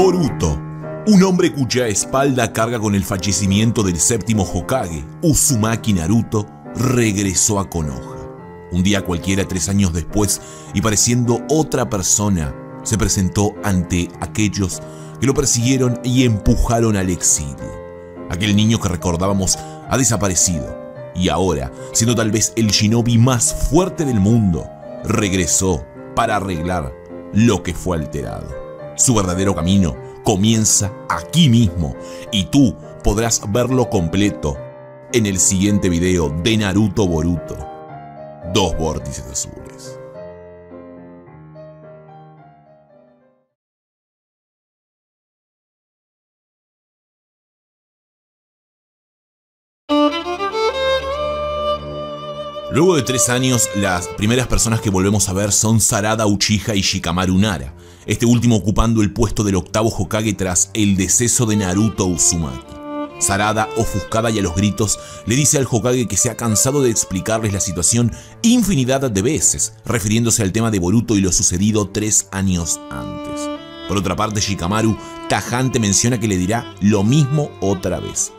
Boruto, un hombre cuya espalda carga con el fallecimiento del séptimo Hokage, Uzumaki Naruto, regresó a Konoha. Un día cualquiera, tres años después, y pareciendo otra persona, se presentó ante aquellos que lo persiguieron y empujaron al exilio. Aquel niño que recordábamos ha desaparecido y ahora, siendo tal vez el shinobi más fuerte del mundo, regresó para arreglar lo que fue alterado. Su verdadero camino comienza aquí mismo y tú podrás verlo completo en el siguiente video de Naruto Boruto. Dos vórtices azules. Luego de tres años, las primeras personas que volvemos a ver son Sarada Uchiha y Shikamaru Nara, este último ocupando el puesto del octavo Hokage tras el deceso de Naruto Uzumaki. Sarada, ofuscada y a los gritos, le dice al Hokage que se ha cansado de explicarles la situación infinidad de veces, refiriéndose al tema de Boruto y lo sucedido tres años antes. Por otra parte, Shikamaru tajante menciona que le dirá lo mismo otra vez.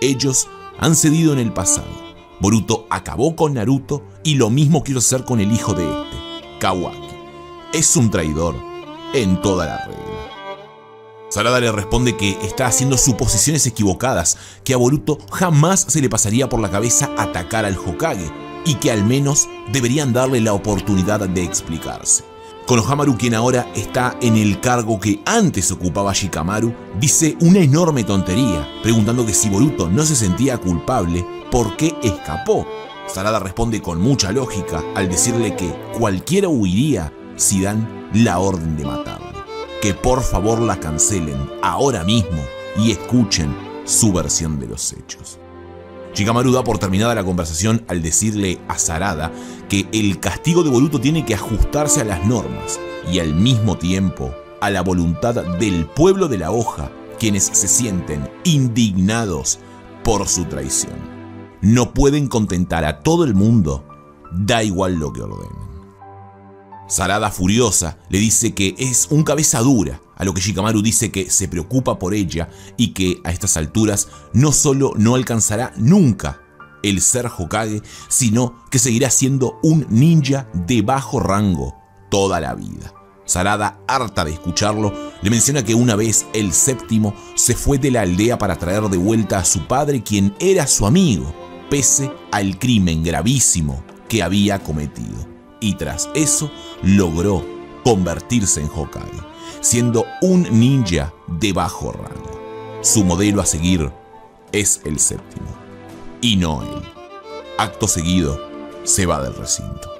Ellos han cedido en el pasado Boruto acabó con Naruto y lo mismo quiero hacer con el hijo de este, Kawaki. Es un traidor en toda la regla. Sarada le responde que está haciendo suposiciones equivocadas, que a Boruto jamás se le pasaría por la cabeza atacar al Hokage y que al menos deberían darle la oportunidad de explicarse. Konohamaru, quien ahora está en el cargo que antes ocupaba Shikamaru, dice una enorme tontería, preguntando que si Boruto no se sentía culpable por qué escapó. Sarada responde con mucha lógica al decirle que cualquiera huiría si dan la orden de matarlo. Que por favor la cancelen ahora mismo y escuchen su versión de los hechos. Shikamaru da por terminada la conversación al decirle a Sarada que el castigo de Boruto tiene que ajustarse a las normas y al mismo tiempo a la voluntad del pueblo de la hoja, quienes se sienten indignados por su traición. No pueden contentar a todo el mundo, da igual lo que ordenen. Sarada furiosa le dice que es un cabeza dura, a lo que Shikamaru dice que se preocupa por ella y que a estas alturas no solo no alcanzará nunca el ser Hokage, sino que seguirá siendo un ninja de bajo rango toda la vida. Sarada, harta de escucharlo, le menciona que una vez el séptimo se fue de la aldea para traer de vuelta a su padre, quien era su amigo, pese al crimen gravísimo que había cometido. Y tras eso logró convertirse en Hokage siendo un ninja de bajo rango. Su modelo a seguir es el séptimo, y no él. Acto seguido, se va del recinto.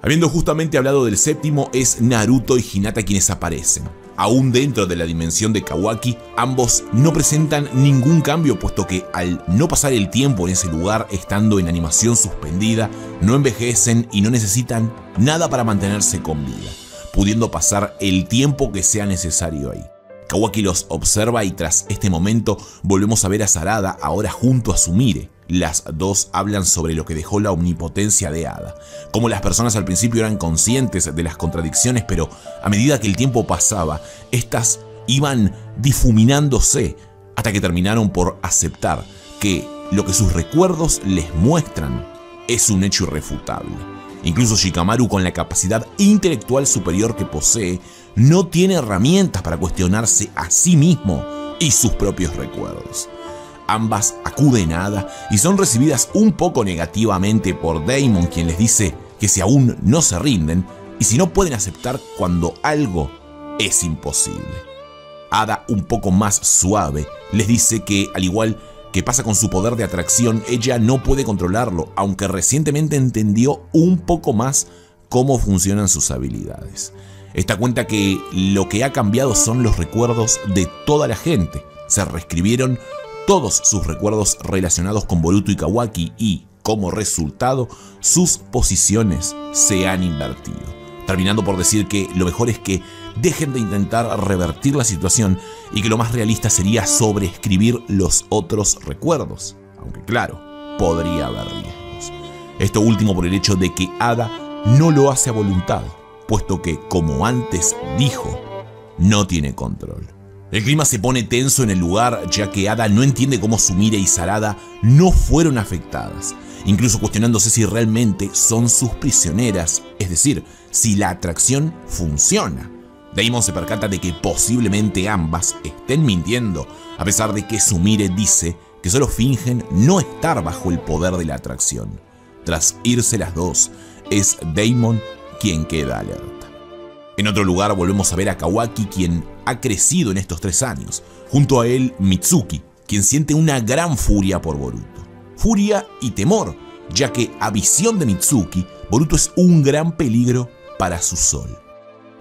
Habiendo justamente hablado del séptimo, es Naruto y Hinata quienes aparecen. Aún dentro de la dimensión de Kawaki, ambos no presentan ningún cambio puesto que al no pasar el tiempo en ese lugar estando en animación suspendida, no envejecen y no necesitan nada para mantenerse con vida pudiendo pasar el tiempo que sea necesario ahí. Kawaki los observa y tras este momento volvemos a ver a Sarada ahora junto a Sumire. Las dos hablan sobre lo que dejó la omnipotencia de Ada, como las personas al principio eran conscientes de las contradicciones, pero a medida que el tiempo pasaba, estas iban difuminándose hasta que terminaron por aceptar que lo que sus recuerdos les muestran es un hecho irrefutable. Incluso Shikamaru, con la capacidad intelectual superior que posee, no tiene herramientas para cuestionarse a sí mismo y sus propios recuerdos. Ambas acuden a Ada y son recibidas un poco negativamente por Damon, quien les dice que si aún no se rinden y si no pueden aceptar cuando algo es imposible. Ada, un poco más suave, les dice que, al igual ¿Qué pasa con su poder de atracción? Ella no puede controlarlo, aunque recientemente entendió un poco más cómo funcionan sus habilidades. Esta cuenta que lo que ha cambiado son los recuerdos de toda la gente. Se reescribieron todos sus recuerdos relacionados con Boruto y Kawaki y, como resultado, sus posiciones se han invertido terminando por decir que lo mejor es que dejen de intentar revertir la situación y que lo más realista sería sobreescribir los otros recuerdos, aunque claro, podría haber riesgos. Esto último por el hecho de que Ada no lo hace a voluntad, puesto que, como antes dijo, no tiene control. El clima se pone tenso en el lugar ya que Ada no entiende cómo Sumire y Sarada no fueron afectadas, incluso cuestionándose si realmente son sus prisioneras, es decir, si la atracción funciona. Damon se percata de que posiblemente ambas estén mintiendo, a pesar de que Sumire dice que solo fingen no estar bajo el poder de la atracción. Tras irse las dos, es Damon quien queda alerta. En otro lugar volvemos a ver a Kawaki quien ha crecido en estos tres años. Junto a él Mitsuki, quien siente una gran furia por Boruto. Furia y temor, ya que a visión de Mitsuki, Boruto es un gran peligro para su sol,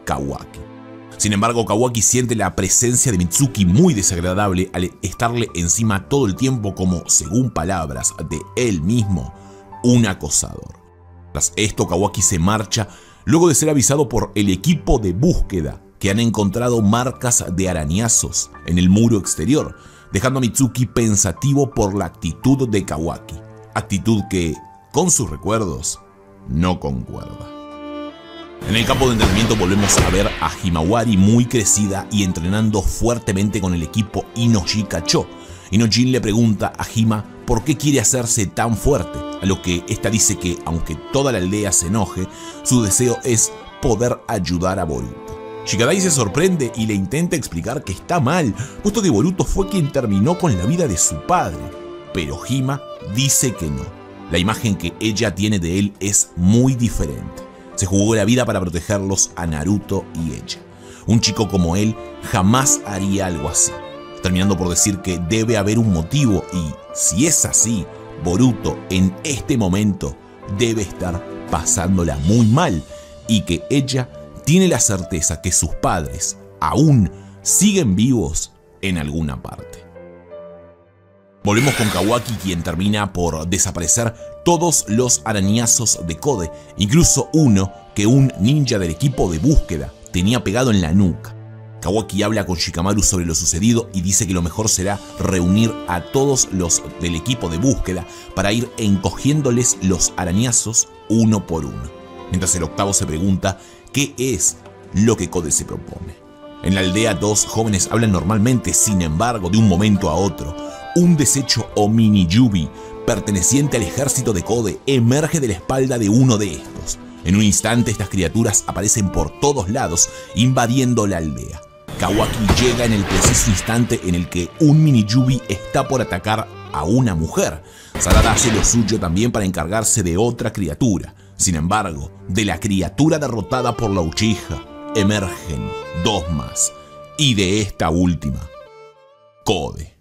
Kawaki. Sin embargo, Kawaki siente la presencia de Mitsuki muy desagradable al estarle encima todo el tiempo como, según palabras de él mismo, un acosador. Tras esto, Kawaki se marcha luego de ser avisado por el equipo de búsqueda que han encontrado marcas de arañazos en el muro exterior, dejando a Mitsuki pensativo por la actitud de Kawaki, actitud que, con sus recuerdos, no concuerda. En el campo de entrenamiento volvemos a ver a Himawari muy crecida y entrenando fuertemente con el equipo Inoji Kacho. Inojin le pregunta a Hima por qué quiere hacerse tan fuerte, a lo que esta dice que, aunque toda la aldea se enoje, su deseo es poder ayudar a Boruto. Shikadai se sorprende y le intenta explicar que está mal, puesto que Boruto fue quien terminó con la vida de su padre. Pero Hima dice que no. La imagen que ella tiene de él es muy diferente. Se jugó la vida para protegerlos a Naruto y ella. Un chico como él jamás haría algo así, terminando por decir que debe haber un motivo y, si es así, Boruto en este momento debe estar pasándola muy mal y que ella tiene la certeza que sus padres aún siguen vivos en alguna parte. Volvemos con Kawaki quien termina por desaparecer todos los arañazos de Kode, incluso uno que un ninja del equipo de búsqueda tenía pegado en la nuca. Kawaki habla con Shikamaru sobre lo sucedido y dice que lo mejor será reunir a todos los del equipo de búsqueda para ir encogiéndoles los arañazos uno por uno. Mientras el octavo se pregunta qué es lo que Kode se propone. En la aldea dos jóvenes hablan normalmente, sin embargo, de un momento a otro, un desecho o mini Yubi perteneciente al ejército de Kode emerge de la espalda de uno de estos. En un instante estas criaturas aparecen por todos lados invadiendo la aldea. Kawaki llega en el preciso instante en el que un mini Yubi está por atacar a una mujer. Sarada hace lo suyo también para encargarse de otra criatura. Sin embargo, de la criatura derrotada por la Uchiha emergen dos más. Y de esta última, Kode.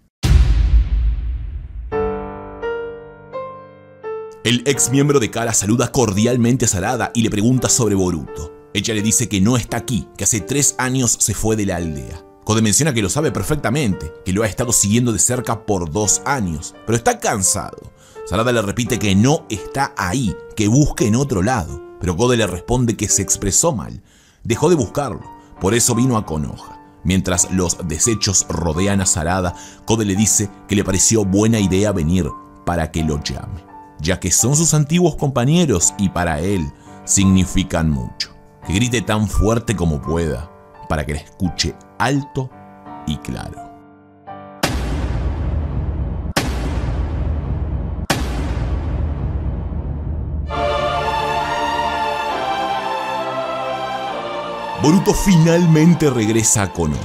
El ex miembro de Kara saluda cordialmente a Sarada y le pregunta sobre Boruto. Ella le dice que no está aquí, que hace tres años se fue de la aldea. Kode menciona que lo sabe perfectamente, que lo ha estado siguiendo de cerca por dos años, pero está cansado. Sarada le repite que no está ahí, que busque en otro lado, pero Kode le responde que se expresó mal, dejó de buscarlo, por eso vino a Konoha. Mientras los desechos rodean a Sarada, Kode le dice que le pareció buena idea venir para que lo llame, ya que son sus antiguos compañeros y para él significan mucho que grite tan fuerte como pueda para que la escuche alto y claro. Boruto finalmente regresa a Konoha.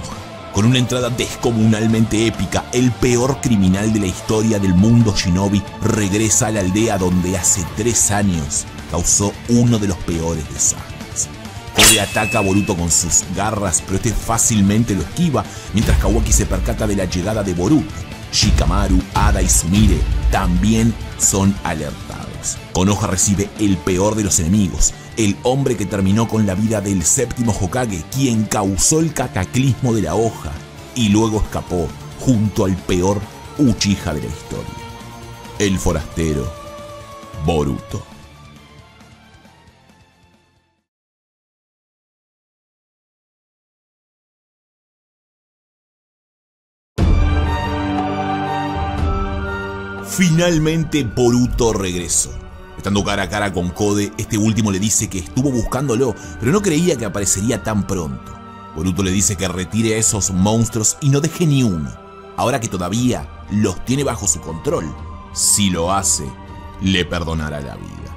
Con una entrada descomunalmente épica, el peor criminal de la historia del mundo shinobi regresa a la aldea donde hace tres años causó uno de los peores desastres. Kode ataca a Boruto con sus garras, pero este fácilmente lo esquiva, mientras Kawaki se percata de la llegada de Boruto. Shikamaru, Ada y Sumire también son alertados. Konoha recibe el peor de los enemigos, el hombre que terminó con la vida del séptimo Hokage, quien causó el cataclismo de la hoja y luego escapó junto al peor Uchiha de la historia. El forastero Boruto. Finalmente Boruto regresó. Estando cara a cara con Kode, este último le dice que estuvo buscándolo, pero no creía que aparecería tan pronto. Boruto le dice que retire a esos monstruos y no deje ni uno, ahora que todavía los tiene bajo su control. Si lo hace, le perdonará la vida.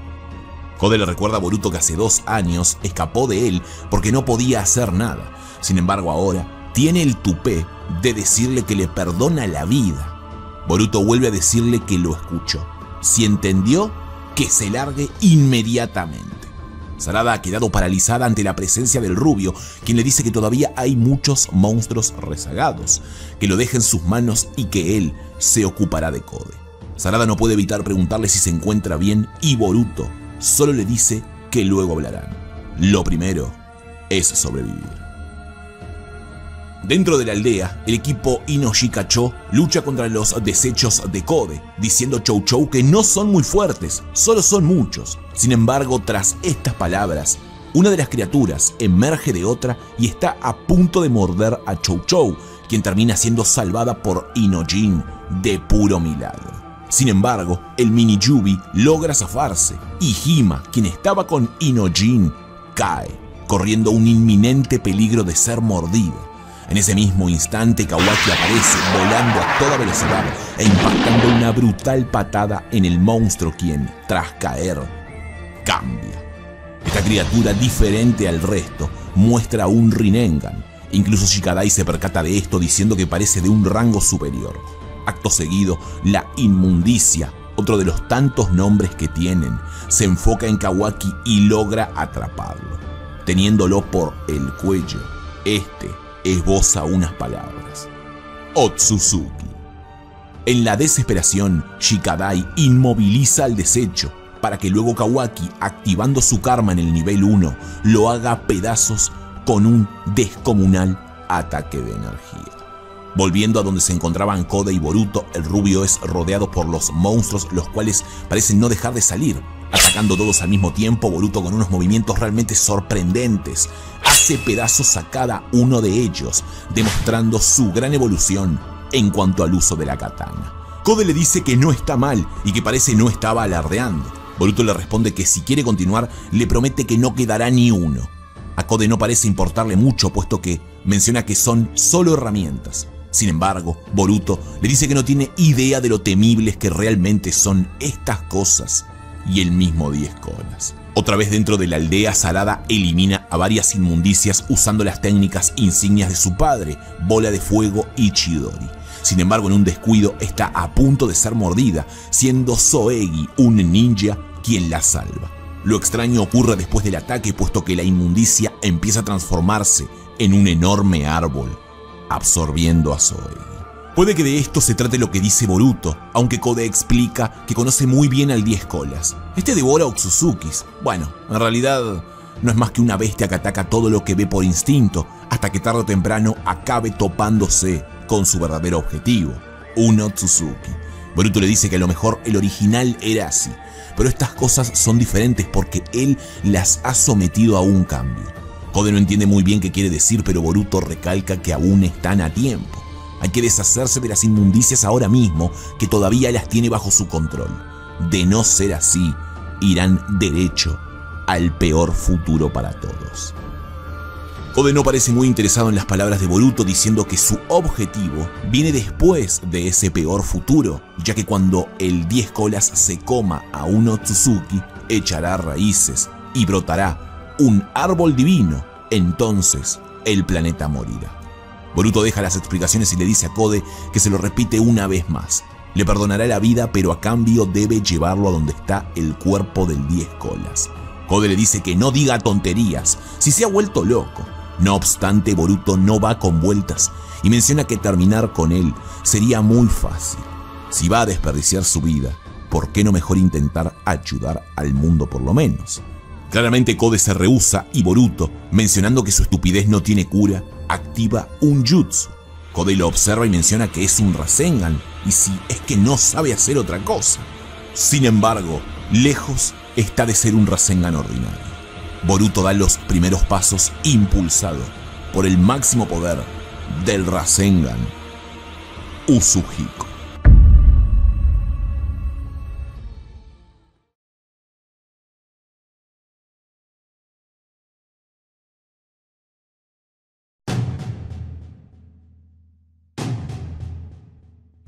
Kode le recuerda a Boruto que hace dos años escapó de él porque no podía hacer nada. Sin embargo, ahora tiene el tupé de decirle que le perdona la vida. Boruto vuelve a decirle que lo escuchó. Si entendió, que se largue inmediatamente. Sarada ha quedado paralizada ante la presencia del rubio, quien le dice que todavía hay muchos monstruos rezagados, que lo deje en sus manos y que él se ocupará de Kode. Sarada no puede evitar preguntarle si se encuentra bien y Boruto solo le dice que luego hablarán. Lo primero es sobrevivir. Dentro de la aldea, el equipo Inoshikacho lucha contra los desechos de Kode, diciendo Chou Chou que no son muy fuertes, solo son muchos. Sin embargo, tras estas palabras, una de las criaturas emerge de otra y está a punto de morder a Chou Chou, quien termina siendo salvada por Inojin de puro milagro. Sin embargo, el mini Yubi logra zafarse y Hima, quien estaba con Inojin, cae, corriendo un inminente peligro de ser mordida. En ese mismo instante, Kawaki aparece volando a toda velocidad e impactando una brutal patada en el monstruo quien, tras caer, cambia. Esta criatura diferente al resto muestra un Rinengan. Incluso Shikadai se percata de esto diciendo que parece de un rango superior. Acto seguido, la inmundicia, otro de los tantos nombres que tienen, se enfoca en Kawaki y logra atraparlo. Teniéndolo por el cuello, este esboza unas palabras. Otsuzuki. En la desesperación, Shikadai inmoviliza al desecho para que luego Kawaki, activando su karma en el nivel 1, lo haga pedazos con un descomunal ataque de energía. Volviendo a donde se encontraban Kode y Boruto, el rubio es rodeado por los monstruos, los cuales parecen no dejar de salir, atacando todos al mismo tiempo, Boruto con unos movimientos realmente sorprendentes, hace pedazos a cada uno de ellos, demostrando su gran evolución en cuanto al uso de la katana. Kode le dice que no está mal y que parece no estaba alardeando. Boruto le responde que si quiere continuar, le promete que no quedará ni uno. A Kode no parece importarle mucho, puesto que menciona que son solo herramientas. Sin embargo, Boruto le dice que no tiene idea de lo temibles que realmente son estas cosas y el mismo 10 colas. Otra vez dentro de la aldea, Sarada elimina a varias inmundicias usando las técnicas insignias de su padre, Bola de Fuego y Chidori. Sin embargo, en un descuido está a punto de ser mordida, siendo Soegi, un ninja, quien la salva. Lo extraño ocurre después del ataque, puesto que la inmundicia empieza a transformarse en un enorme árbol, absorbiendo a Soegi. Puede que de esto se trate lo que dice Boruto, aunque Kode explica que conoce muy bien al Diez Colas. Este devora Otsuzukis. Bueno, en realidad no es más que una bestia que ataca todo lo que ve por instinto, hasta que tarde o temprano acabe topándose con su verdadero objetivo, un Otsutsuki. Boruto le dice que a lo mejor el original era así, pero estas cosas son diferentes porque él las ha sometido a un cambio. Kode no entiende muy bien qué quiere decir, pero Boruto recalca que aún están a tiempo. Hay que deshacerse de las inmundicias ahora mismo, que todavía las tiene bajo su control. De no ser así, irán derecho al peor futuro para todos. Kode no parece muy interesado en las palabras de Boruto diciendo que su objetivo viene después de ese peor futuro, ya que cuando el 10 colas se coma a un Otsutsuki, echará raíces y brotará un árbol divino, entonces el planeta morirá. Boruto deja las explicaciones y le dice a Kode que se lo repite una vez más. Le perdonará la vida, pero a cambio debe llevarlo a donde está el cuerpo del 10 colas. Kode le dice que no diga tonterías, si se ha vuelto loco. No obstante, Boruto no va con vueltas y menciona que terminar con él sería muy fácil. Si va a desperdiciar su vida, ¿por qué no mejor intentar ayudar al mundo por lo menos? Claramente Kode se rehúsa y Boruto, mencionando que su estupidez no tiene cura, activa un jutsu. Kode lo observa y menciona que es un Rasengan, y si es que no sabe hacer otra cosa. Sin embargo, lejos está de ser un Rasengan ordinario. Boruto da los primeros pasos impulsado por el máximo poder del Rasengan Usuhiko.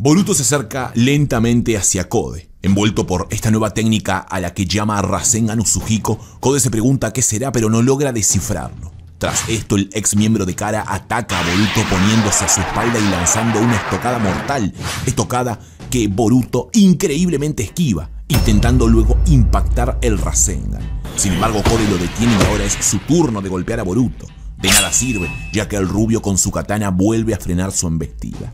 Boruto se acerca lentamente hacia Kode. Envuelto por esta nueva técnica a la que llama Rasengan Usuhiko, Kode se pregunta qué será pero no logra descifrarlo. Tras esto, el ex miembro de Kara ataca a Boruto poniéndose a su espalda y lanzando una estocada mortal, estocada que Boruto increíblemente esquiva, intentando luego impactar el Rasengan. Sin embargo, Kode lo detiene y ahora es su turno de golpear a Boruto. De nada sirve, ya que el rubio con su katana vuelve a frenar su embestida.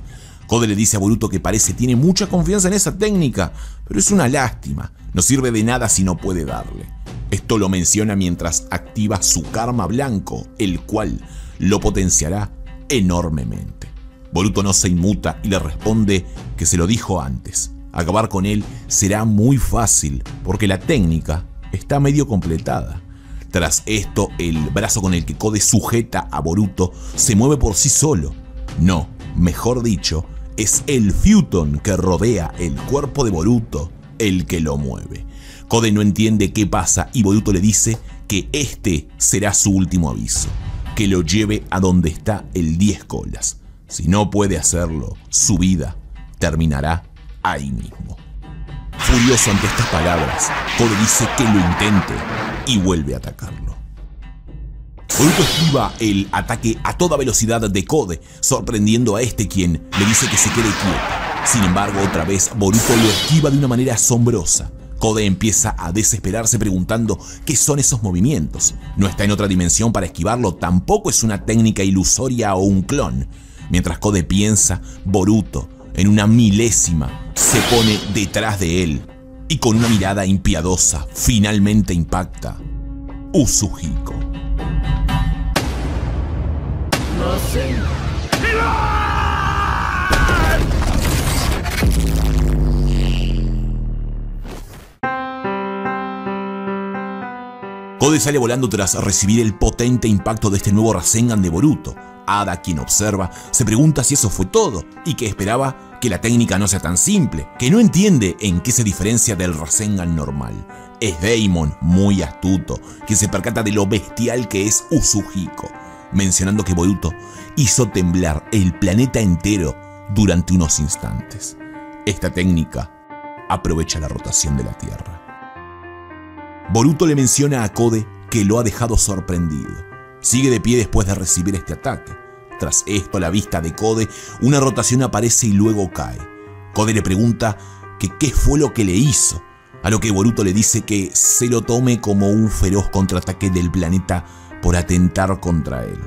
Kode le dice a Boruto que parece tiene mucha confianza en esa técnica, pero es una lástima, no sirve de nada si no puede darle. Esto lo menciona mientras activa su karma blanco, el cual lo potenciará enormemente. Boruto no se inmuta y le responde que se lo dijo antes. Acabar con él será muy fácil porque la técnica está medio completada. Tras esto, el brazo con el que Kode sujeta a Boruto se mueve por sí solo. No, mejor dicho, es el Futon que rodea el cuerpo de Boruto el que lo mueve. Kode no entiende qué pasa y Boruto le dice que este será su último aviso, que lo lleve a donde está el 10 colas. Si no puede hacerlo, su vida terminará ahí mismo. Furioso ante estas palabras, Kode dice que lo intente y vuelve a atacarlo. Boruto esquiva el ataque a toda velocidad de Kode, sorprendiendo a este quien le dice que se quede quieto. Sin embargo, otra vez Boruto lo esquiva de una manera asombrosa. Kode empieza a desesperarse preguntando qué son esos movimientos. No está en otra dimensión para esquivarlo, tampoco es una técnica ilusoria o un clon. Mientras Kode piensa, Boruto, en una milésima, se pone detrás de él y con una mirada impiadosa finalmente impacta Usuhiko. Kode sale volando tras recibir el potente impacto de este nuevo Rasengan de Boruto. Ada, quien observa, se pregunta si eso fue todo y que esperaba que la técnica no sea tan simple, que no entiende en qué se diferencia del Rasengan normal. Es Daemon, muy astuto, que se percata de lo bestial que es Usuhiko, mencionando que Boruto hizo temblar el planeta entero durante unos instantes. Esta técnica aprovecha la rotación de la Tierra. Boruto le menciona a Kode que lo ha dejado sorprendido. Sigue de pie después de recibir este ataque. Tras esto, a la vista de Kode, una rotación aparece y luego cae. Kode le pregunta que qué fue lo que le hizo, a lo que Boruto le dice que se lo tome como un feroz contraataque del planeta por atentar contra él.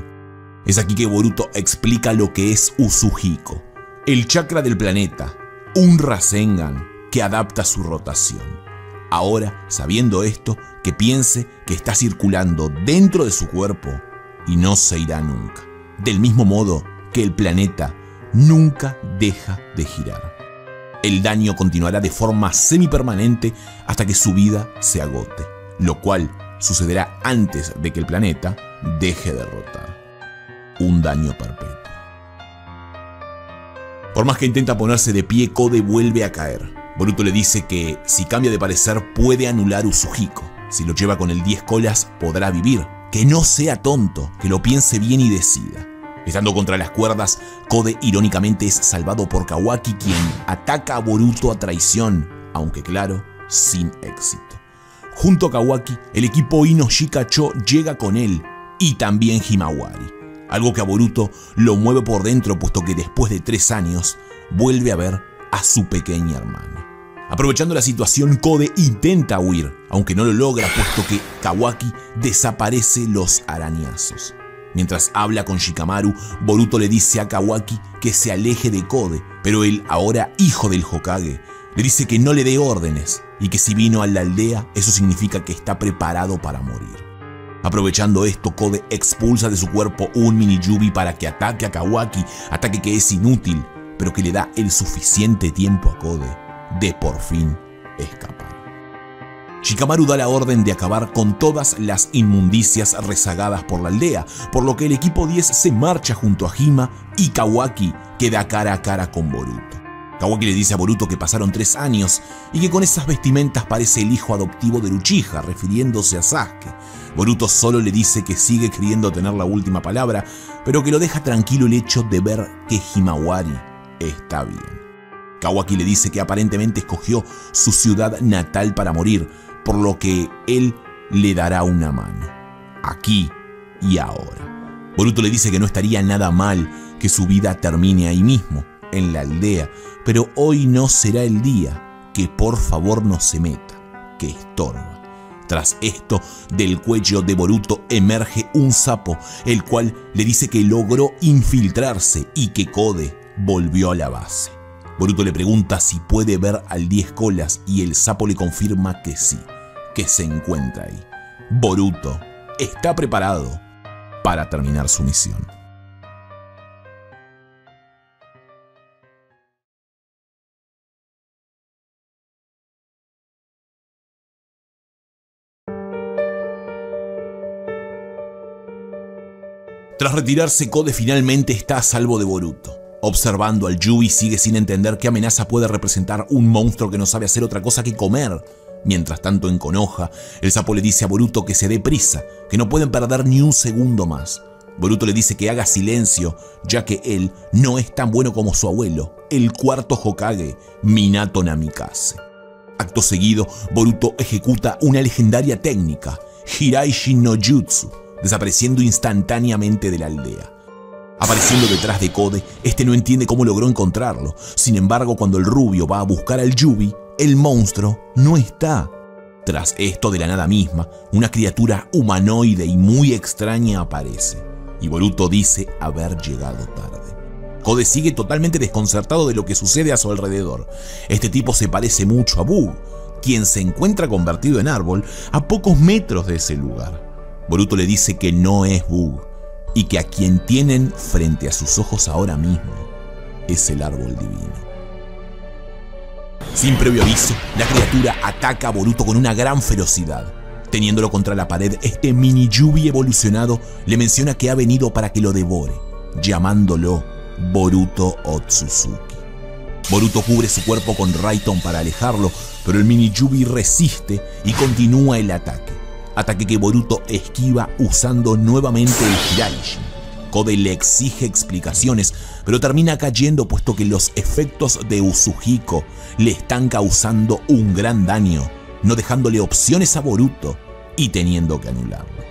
Es aquí que Boruto explica lo que es Usuhiko, el chakra del planeta, un Rasengan que adapta su rotación. Ahora, sabiendo esto, que piense que está circulando dentro de su cuerpo y no se irá nunca. Del mismo modo que el planeta nunca deja de girar. El daño continuará de forma semipermanente hasta que su vida se agote, lo cual sucederá antes de que el planeta deje de rotar. Un daño perpetuo. Por más que intenta ponerse de pie, Kode vuelve a caer. Boruto le dice que si cambia de parecer puede anular Usuhiko. Si lo lleva con el 10 colas podrá vivir. Que no sea tonto, que lo piense bien y decida. Estando contra las cuerdas, Kode irónicamente es salvado por Kawaki quien ataca a Boruto a traición, aunque claro, sin éxito. Junto a Kawaki, el equipo Ino Shikacho llega con él y también Himawari, algo que a Boruto lo mueve por dentro puesto que después de tres años vuelve a ver a su pequeña hermana. Aprovechando la situación, Kode intenta huir, aunque no lo logra puesto que Kawaki desaparece los arañazos. Mientras habla con Shikamaru, Boruto le dice a Kawaki que se aleje de Kode, pero él, ahora hijo del Hokage, le dice que no le dé órdenes y que si vino a la aldea, eso significa que está preparado para morir. Aprovechando esto, Kode expulsa de su cuerpo un mini Yubi para que ataque a Kawaki, ataque que es inútil, pero que le da el suficiente tiempo a Kode de por fin escapar. Shikamaru da la orden de acabar con todas las inmundicias rezagadas por la aldea, por lo que el equipo 10 se marcha junto a Hima y Kawaki queda cara a cara con Boruto. Kawaki le dice a Boruto que pasaron tres años y que con esas vestimentas parece el hijo adoptivo de Uchiha, refiriéndose a Sasuke. Boruto solo le dice que sigue queriendo tener la última palabra, pero que lo deja tranquilo el hecho de ver que Himawari está bien. Kawaki le dice que aparentemente escogió su ciudad natal para morir, por lo que él le dará una mano, aquí y ahora. Boruto le dice que no estaría nada mal que su vida termine ahí mismo, en la aldea, pero hoy no será el día, que por favor no se meta, que estorba. Tras esto, del cuello de Boruto emerge un sapo, el cual le dice que logró infiltrarse y que Kode volvió a la base. Boruto le pregunta si puede ver al 10 colas y el sapo le confirma que sí, que se encuentra ahí. Boruto está preparado para terminar su misión. Tras retirarse, Kode finalmente está a salvo de Boruto. Observando al Yubi sigue sin entender qué amenaza puede representar un monstruo que no sabe hacer otra cosa que comer. Mientras tanto en Konoha, el sapo le dice a Boruto que se dé prisa, que no pueden perder ni un segundo más. Boruto le dice que haga silencio, ya que él no es tan bueno como su abuelo, el cuarto Hokage, Minato Namikaze. Acto seguido, Boruto ejecuta una legendaria técnica, Hiraishi no Jutsu, desapareciendo instantáneamente de la aldea. Apareciendo detrás de Kode, este no entiende cómo logró encontrarlo. Sin embargo, cuando el rubio va a buscar al Yubi, el monstruo no está. Tras esto, de la nada misma, una criatura humanoide y muy extraña aparece. Y Boruto dice haber llegado tarde. Kode sigue totalmente desconcertado de lo que sucede a su alrededor. Este tipo se parece mucho a Bug, quien se encuentra convertido en árbol a pocos metros de ese lugar. Boruto le dice que no es Bug, y que a quien tienen frente a sus ojos ahora mismo es el árbol divino. Sin previo aviso, la criatura ataca a Boruto con una gran ferocidad. Teniéndolo contra la pared, este mini Yubi evolucionado le menciona que ha venido para que lo devore, llamándolo Boruto Otsutsuki. Boruto cubre su cuerpo con Raiton para alejarlo, pero el mini Yubi resiste y continúa el ataque ataque que Boruto esquiva usando nuevamente el Hiraishi. Kode le exige explicaciones, pero termina cayendo puesto que los efectos de Usuhiko le están causando un gran daño, no dejándole opciones a Boruto y teniendo que anularlo.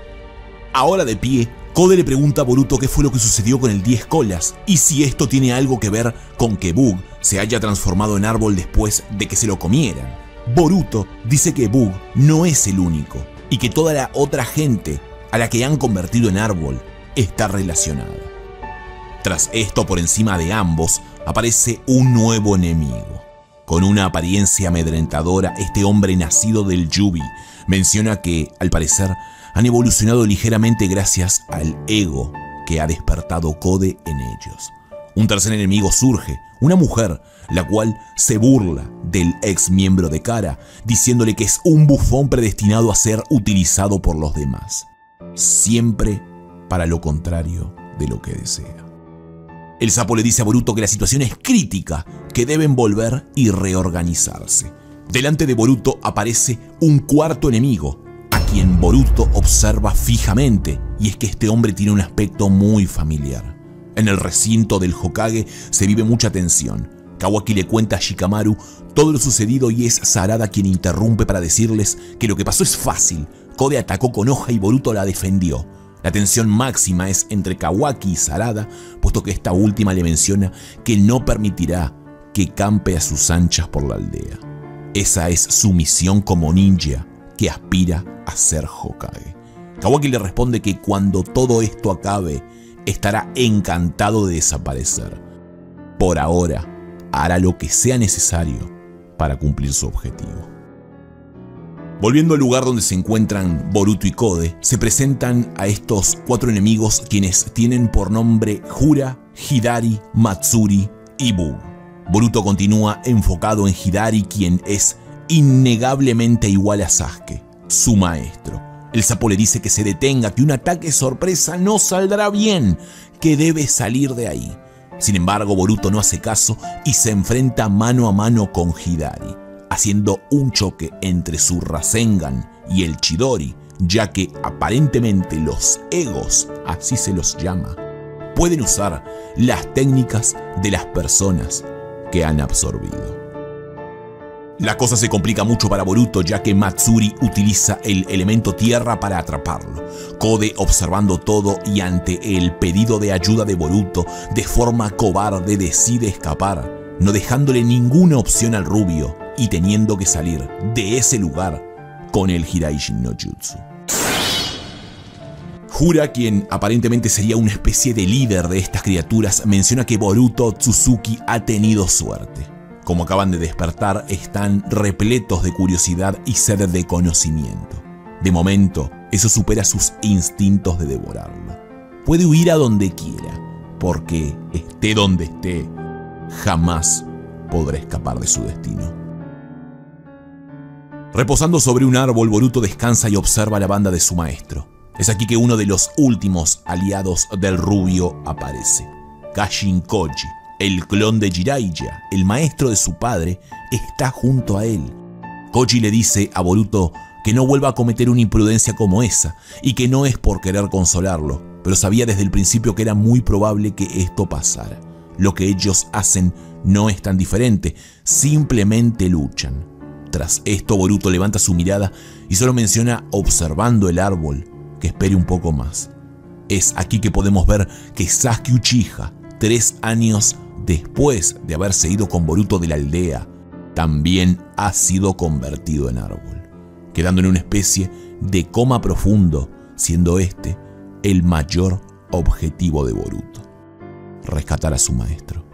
Ahora de pie, Kode le pregunta a Boruto qué fue lo que sucedió con el 10 colas y si esto tiene algo que ver con que Bug se haya transformado en árbol después de que se lo comieran. Boruto dice que Bug no es el único, y que toda la otra gente a la que han convertido en árbol está relacionada. Tras esto, por encima de ambos, aparece un nuevo enemigo. Con una apariencia amedrentadora, este hombre nacido del Yubi menciona que, al parecer, han evolucionado ligeramente gracias al ego que ha despertado Kode en ellos. Un tercer enemigo surge, una mujer, la cual se burla del ex miembro de Kara, diciéndole que es un bufón predestinado a ser utilizado por los demás, siempre para lo contrario de lo que desea. El sapo le dice a Boruto que la situación es crítica, que deben volver y reorganizarse. Delante de Boruto aparece un cuarto enemigo, a quien Boruto observa fijamente, y es que este hombre tiene un aspecto muy familiar. En el recinto del Hokage se vive mucha tensión. Kawaki le cuenta a Shikamaru todo lo sucedido y es Sarada quien interrumpe para decirles que lo que pasó es fácil. Kode atacó con hoja y Boruto la defendió. La tensión máxima es entre Kawaki y Sarada, puesto que esta última le menciona que no permitirá que campe a sus anchas por la aldea. Esa es su misión como ninja que aspira a ser Hokage. Kawaki le responde que cuando todo esto acabe, estará encantado de desaparecer. Por ahora, hará lo que sea necesario para cumplir su objetivo. Volviendo al lugar donde se encuentran Boruto y Kode, se presentan a estos cuatro enemigos quienes tienen por nombre Jura, Hidari, Matsuri y Bug. Boruto continúa enfocado en Hidari quien es innegablemente igual a Sasuke, su maestro el sapo le dice que se detenga, que un ataque sorpresa no saldrá bien, que debe salir de ahí. Sin embargo, Boruto no hace caso y se enfrenta mano a mano con Hidari, haciendo un choque entre su Rasengan y el Chidori, ya que aparentemente los egos, así se los llama, pueden usar las técnicas de las personas que han absorbido. La cosa se complica mucho para Boruto ya que Matsuri utiliza el elemento tierra para atraparlo. Kode observando todo y ante el pedido de ayuda de Boruto, de forma cobarde decide escapar, no dejándole ninguna opción al rubio y teniendo que salir de ese lugar con el Hiraishin no Jutsu. Jura, quien aparentemente sería una especie de líder de estas criaturas, menciona que Boruto Tsuzuki ha tenido suerte como acaban de despertar, están repletos de curiosidad y sed de conocimiento. De momento, eso supera sus instintos de devorarlo. Puede huir a donde quiera, porque esté donde esté, jamás podrá escapar de su destino. Reposando sobre un árbol, Boruto descansa y observa la banda de su maestro. Es aquí que uno de los últimos aliados del rubio aparece, Kashin Koji, el clon de Jiraiya, el maestro de su padre, está junto a él. Koji le dice a Boruto que no vuelva a cometer una imprudencia como esa y que no es por querer consolarlo, pero sabía desde el principio que era muy probable que esto pasara. Lo que ellos hacen no es tan diferente, simplemente luchan. Tras esto Boruto levanta su mirada y solo menciona observando el árbol que espere un poco más. Es aquí que podemos ver que Sasuke Uchiha, tres años después de haberse ido con Boruto de la aldea, también ha sido convertido en árbol, quedando en una especie de coma profundo, siendo este el mayor objetivo de Boruto, rescatar a su maestro.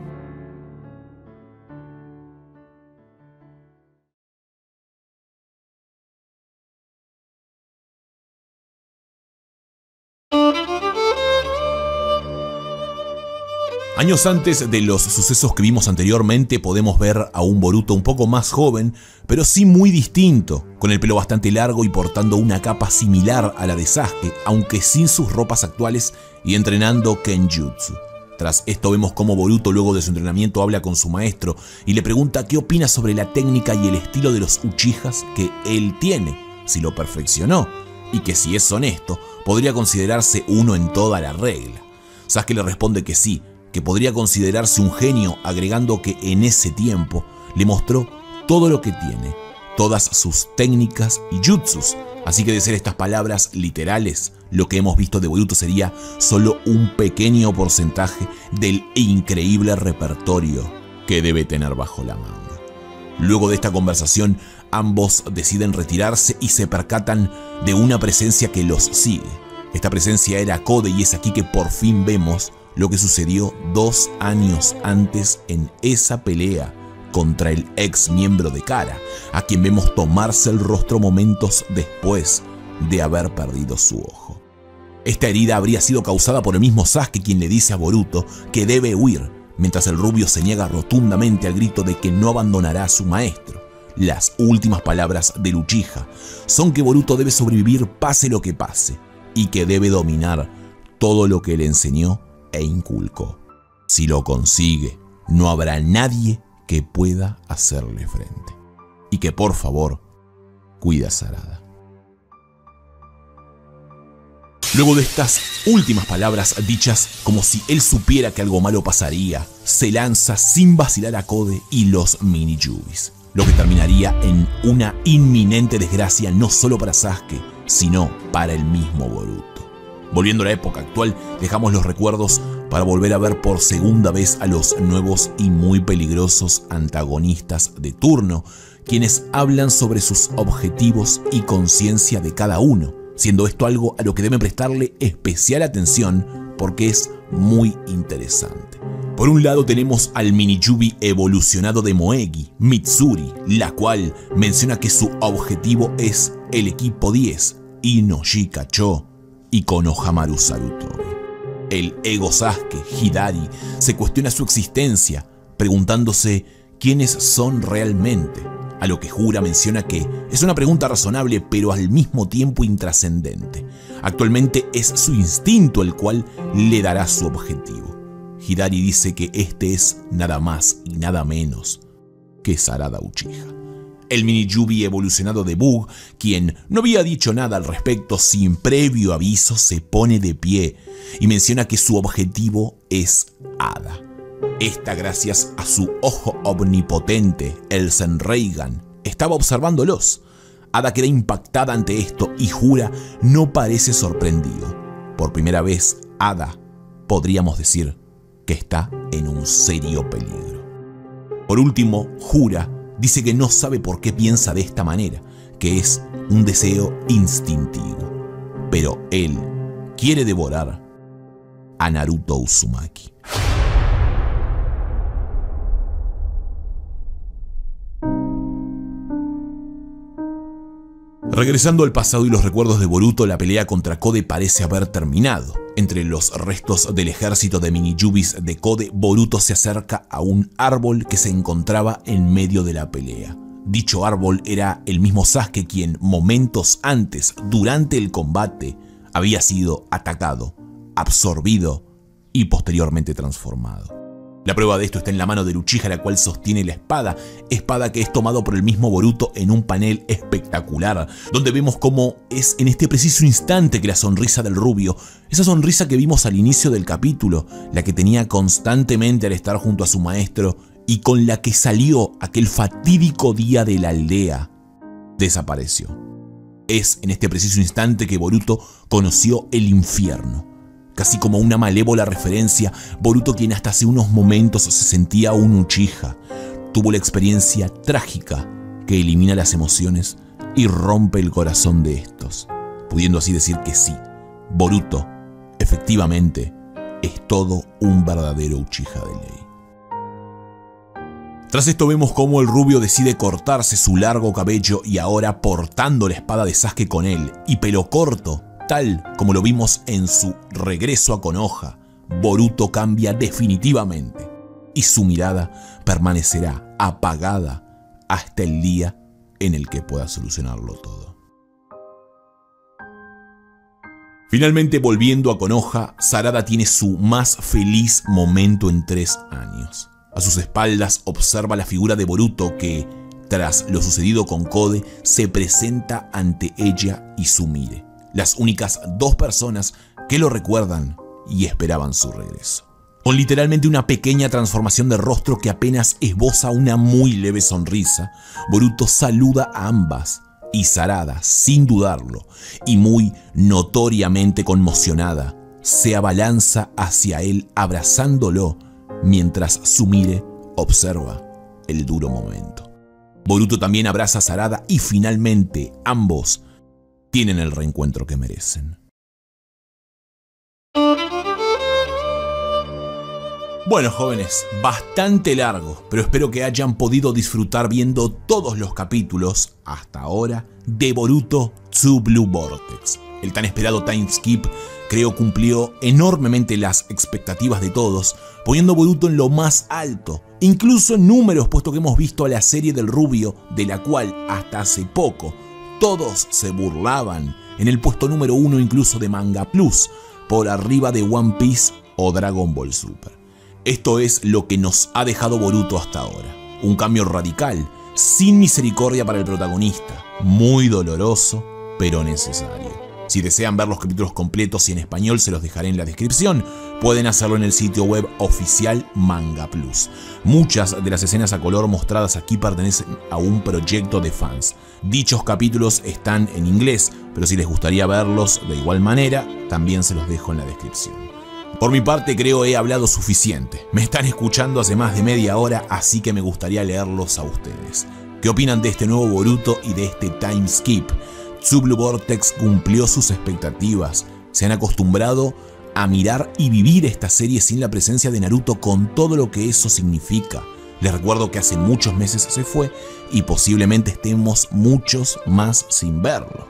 Años antes de los sucesos que vimos anteriormente podemos ver a un Boruto un poco más joven, pero sí muy distinto, con el pelo bastante largo y portando una capa similar a la de Sasuke, aunque sin sus ropas actuales y entrenando Kenjutsu. Tras esto vemos cómo Boruto luego de su entrenamiento habla con su maestro y le pregunta qué opina sobre la técnica y el estilo de los Uchijas que él tiene, si lo perfeccionó, y que si es honesto, podría considerarse uno en toda la regla. Sasuke le responde que sí, que podría considerarse un genio, agregando que en ese tiempo le mostró todo lo que tiene, todas sus técnicas y jutsus. Así que de ser estas palabras literales, lo que hemos visto de Boruto sería solo un pequeño porcentaje del increíble repertorio que debe tener bajo la manga. Luego de esta conversación, ambos deciden retirarse y se percatan de una presencia que los sigue. Esta presencia era Code y es aquí que por fin vemos lo que sucedió dos años antes en esa pelea contra el ex miembro de Kara, a quien vemos tomarse el rostro momentos después de haber perdido su ojo. Esta herida habría sido causada por el mismo Sasuke quien le dice a Boruto que debe huir, mientras el rubio se niega rotundamente al grito de que no abandonará a su maestro. Las últimas palabras de Uchiha son que Boruto debe sobrevivir pase lo que pase y que debe dominar todo lo que le enseñó e inculcó. Si lo consigue, no habrá nadie que pueda hacerle frente. Y que por favor, cuida a Sarada. Luego de estas últimas palabras dichas como si él supiera que algo malo pasaría, se lanza sin vacilar a Code y los mini Yubis, lo que terminaría en una inminente desgracia no solo para Sasuke, sino para el mismo Boruto. Volviendo a la época actual, dejamos los recuerdos para volver a ver por segunda vez a los nuevos y muy peligrosos antagonistas de turno, quienes hablan sobre sus objetivos y conciencia de cada uno, siendo esto algo a lo que deben prestarle especial atención porque es muy interesante. Por un lado tenemos al mini-yubi evolucionado de Moegi, Mitsuri, la cual menciona que su objetivo es el equipo 10, Inoshi Kacho, y Konohamaru Sarutobi. El ego Sasuke, Hidari, se cuestiona su existencia, preguntándose quiénes son realmente, a lo que Jura menciona que es una pregunta razonable pero al mismo tiempo intrascendente. Actualmente es su instinto el cual le dará su objetivo. Hidari dice que este es nada más y nada menos que Sarada Uchiha el mini Yubi evolucionado de Bug, quien no había dicho nada al respecto sin previo aviso, se pone de pie y menciona que su objetivo es Ada. Esta, gracias a su ojo omnipotente, el Senreigan, estaba observándolos. Ada queda impactada ante esto y Jura no parece sorprendido. Por primera vez, Ada, podríamos decir, que está en un serio peligro. Por último, Jura dice que no sabe por qué piensa de esta manera, que es un deseo instintivo. Pero él quiere devorar a Naruto Uzumaki. Regresando al pasado y los recuerdos de Boruto, la pelea contra Kode parece haber terminado. Entre los restos del ejército de Miniyubis de Kode, Boruto se acerca a un árbol que se encontraba en medio de la pelea. Dicho árbol era el mismo Sasuke quien momentos antes, durante el combate, había sido atacado, absorbido y posteriormente transformado. La prueba de esto está en la mano de Uchiha, la cual sostiene la espada, espada que es tomado por el mismo Boruto en un panel espectacular, donde vemos cómo es en este preciso instante que la sonrisa del rubio, esa sonrisa que vimos al inicio del capítulo, la que tenía constantemente al estar junto a su maestro y con la que salió aquel fatídico día de la aldea, desapareció. Es en este preciso instante que Boruto conoció el infierno casi como una malévola referencia, Boruto quien hasta hace unos momentos se sentía un Uchiha, tuvo la experiencia trágica que elimina las emociones y rompe el corazón de estos, pudiendo así decir que sí, Boruto, efectivamente, es todo un verdadero Uchiha de ley. Tras esto vemos cómo el rubio decide cortarse su largo cabello y ahora portando la espada de Sasuke con él y pelo corto, Tal como lo vimos en su regreso a Konoha, Boruto cambia definitivamente y su mirada permanecerá apagada hasta el día en el que pueda solucionarlo todo. Finalmente volviendo a Konoha, Sarada tiene su más feliz momento en tres años. A sus espaldas observa la figura de Boruto que, tras lo sucedido con Kode, se presenta ante ella y su mire las únicas dos personas que lo recuerdan y esperaban su regreso. Con literalmente una pequeña transformación de rostro que apenas esboza una muy leve sonrisa, Boruto saluda a ambas y Sarada, sin dudarlo y muy notoriamente conmocionada, se abalanza hacia él abrazándolo mientras Sumire observa el duro momento. Boruto también abraza a Sarada y finalmente ambos tienen el reencuentro que merecen. Bueno jóvenes, bastante largo, pero espero que hayan podido disfrutar viendo todos los capítulos, hasta ahora, de Boruto 2 Blue Vortex. El tan esperado time skip creo cumplió enormemente las expectativas de todos, poniendo Boruto en lo más alto, incluso en números puesto que hemos visto a la serie del rubio, de la cual hasta hace poco todos se burlaban, en el puesto número uno incluso de Manga Plus, por arriba de One Piece o Dragon Ball Super. Esto es lo que nos ha dejado Boruto hasta ahora. Un cambio radical, sin misericordia para el protagonista, muy doloroso, pero necesario. Si desean ver los capítulos completos y en español se los dejaré en la descripción. Pueden hacerlo en el sitio web oficial Manga Plus. Muchas de las escenas a color mostradas aquí pertenecen a un proyecto de fans. Dichos capítulos están en inglés, pero si les gustaría verlos de igual manera, también se los dejo en la descripción. Por mi parte creo he hablado suficiente. Me están escuchando hace más de media hora, así que me gustaría leerlos a ustedes. ¿Qué opinan de este nuevo Boruto y de este time skip? Blue Vortex cumplió sus expectativas. Se han acostumbrado a mirar y vivir esta serie sin la presencia de Naruto con todo lo que eso significa. Les recuerdo que hace muchos meses se fue y posiblemente estemos muchos más sin verlo.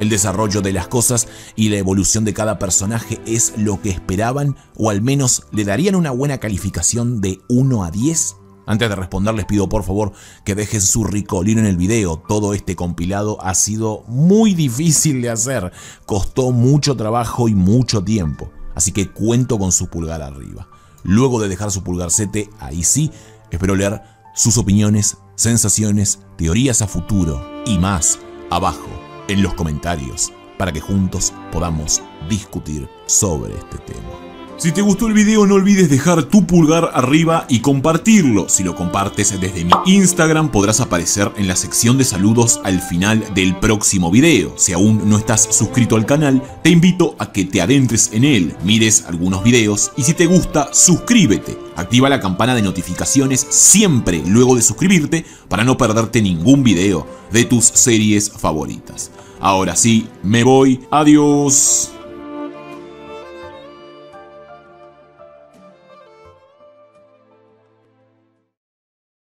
El desarrollo de las cosas y la evolución de cada personaje es lo que esperaban o al menos le darían una buena calificación de 1 a 10 antes de responder les pido por favor que dejen su ricolino en el video. Todo este compilado ha sido muy difícil de hacer. Costó mucho trabajo y mucho tiempo. Así que cuento con su pulgar arriba. Luego de dejar su pulgarcete, ahí sí, espero leer sus opiniones, sensaciones, teorías a futuro y más abajo en los comentarios para que juntos podamos discutir sobre este tema. Si te gustó el video no olvides dejar tu pulgar arriba y compartirlo. Si lo compartes desde mi Instagram podrás aparecer en la sección de saludos al final del próximo video. Si aún no estás suscrito al canal, te invito a que te adentres en él, mires algunos videos y si te gusta, suscríbete. Activa la campana de notificaciones siempre luego de suscribirte para no perderte ningún video de tus series favoritas. Ahora sí, me voy. Adiós.